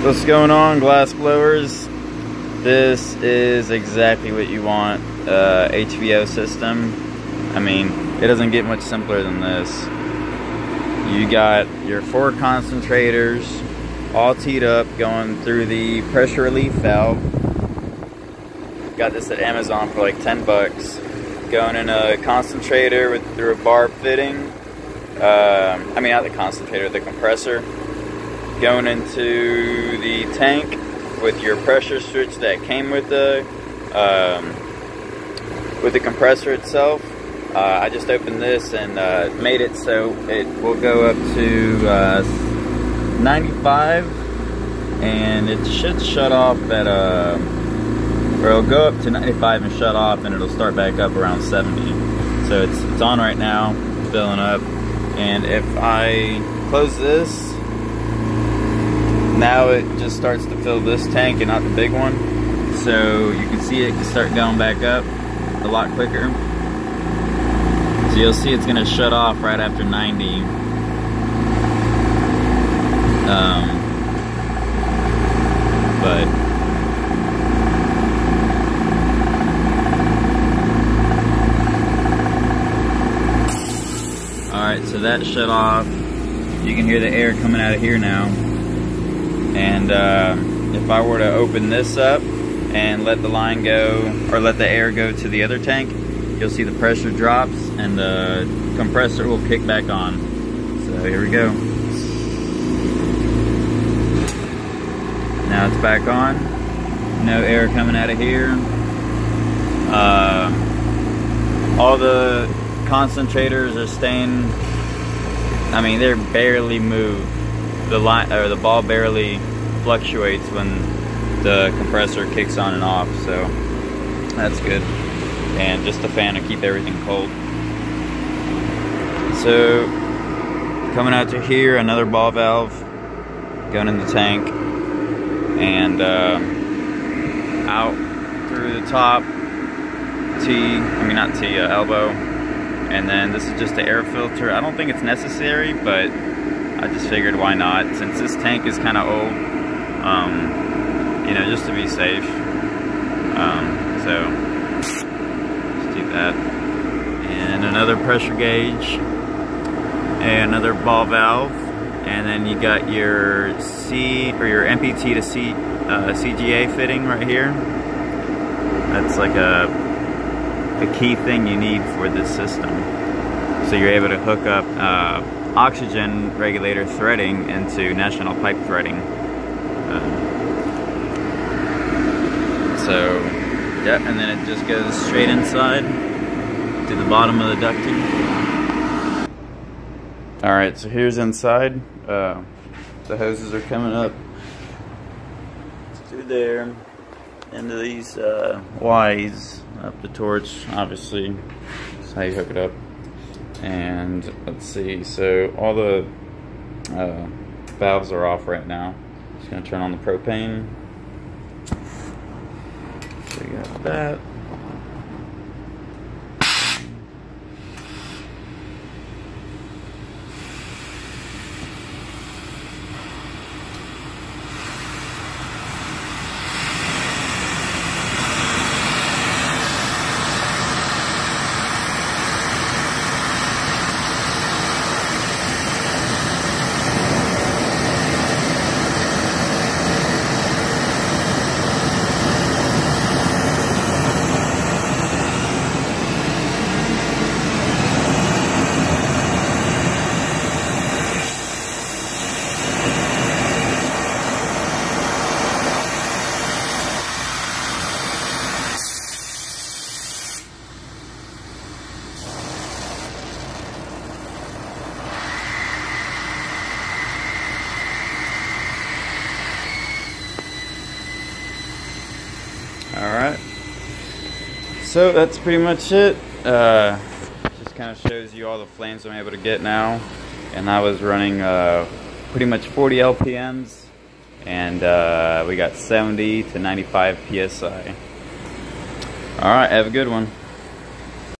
What's going on, glass blowers? This is exactly what you want, uh, HVO system. I mean, it doesn't get much simpler than this. You got your four concentrators all teed up going through the pressure relief valve. Got this at Amazon for like 10 bucks. Going in a concentrator with through a barb fitting. Um, I mean, not the concentrator, the compressor going into the tank with your pressure switch that came with the um, with the compressor itself. Uh, I just opened this and uh, made it so it will go up to uh, 95 and it should shut off at a uh, or it'll go up to 95 and shut off and it'll start back up around 70 so it's, it's on right now filling up and if I close this now it just starts to fill this tank and not the big one. So you can see it can start going back up a lot quicker. So you'll see it's gonna shut off right after 90. Um, but Alright, so that shut off. You can hear the air coming out of here now. And uh, if I were to open this up and let the line go, or let the air go to the other tank, you'll see the pressure drops and the compressor will kick back on. So here we go. Now it's back on. No air coming out of here. Uh, all the concentrators are staying, I mean, they're barely moved the line or the ball barely fluctuates when the compressor kicks on and off so that's good. And just a fan to keep everything cold. So coming out to here another ball valve going in the tank and uh, out through the top T I mean not T uh, elbow. And then this is just the air filter. I don't think it's necessary but I just figured why not, since this tank is kind of old, um, you know, just to be safe. Um, so, let's do that. And another pressure gauge, and another ball valve, and then you got your C, or your MPT to C, uh, CGA fitting right here. That's like a, a key thing you need for this system. So you're able to hook up uh, oxygen regulator threading into national pipe threading. Um, so, yeah, and then it just goes straight inside to the bottom of the ducting. Alright, so here's inside. Uh, the hoses are coming up through there into these uh, Ys up the torch, obviously. That's how you hook it up and let's see so all the uh, valves are off right now. Just gonna turn on the propane. So you got that So that's pretty much it. Uh, just kind of shows you all the flames I'm able to get now. And I was running uh, pretty much 40 LPMs. And uh, we got 70 to 95 PSI. Alright, have a good one.